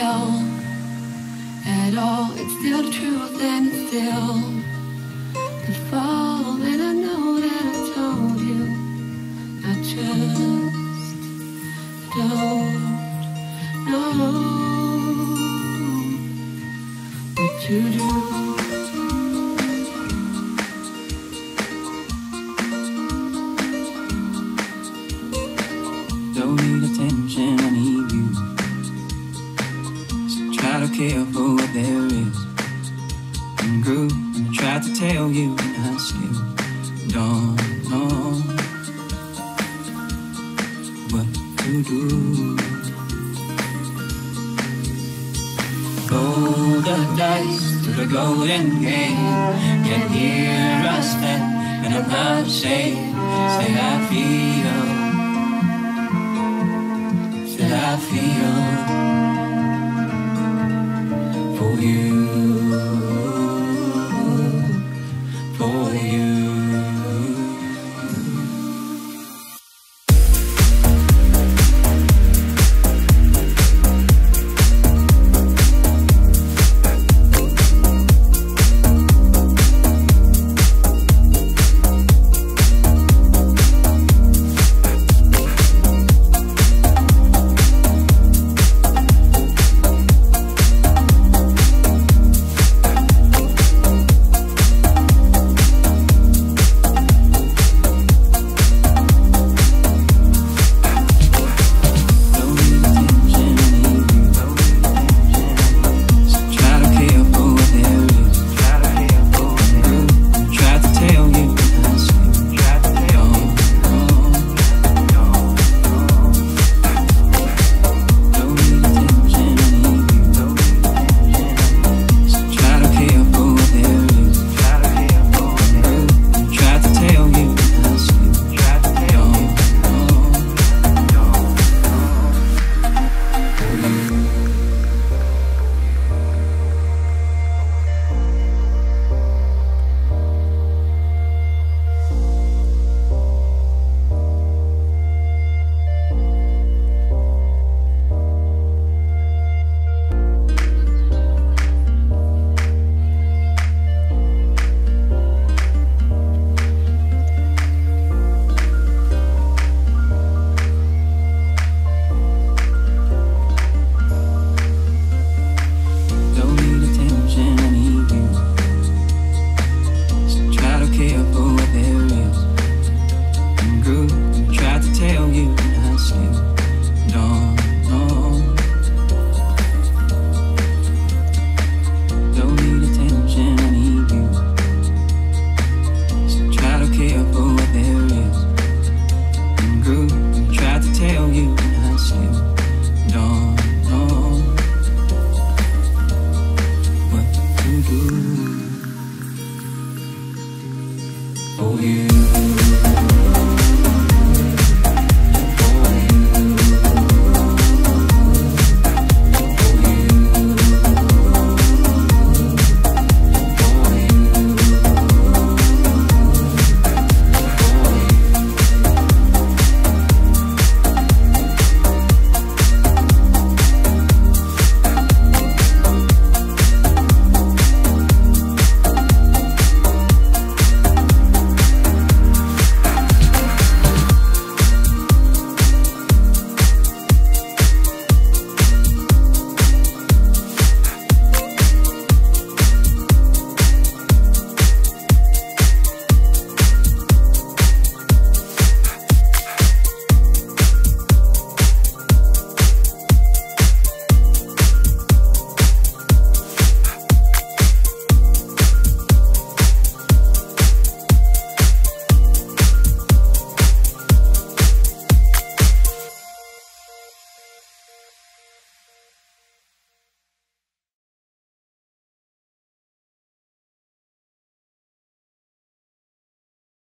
tell at all. It's still the truth and it's still the fall. And I know that I told you. I just don't know what you do. Care for what there is. And grew, and tried to tell you, and I still don't know what to do. Roll the dice to the golden game. Yet here I stand, and I'm not ashamed. Say I feel, say I feel you,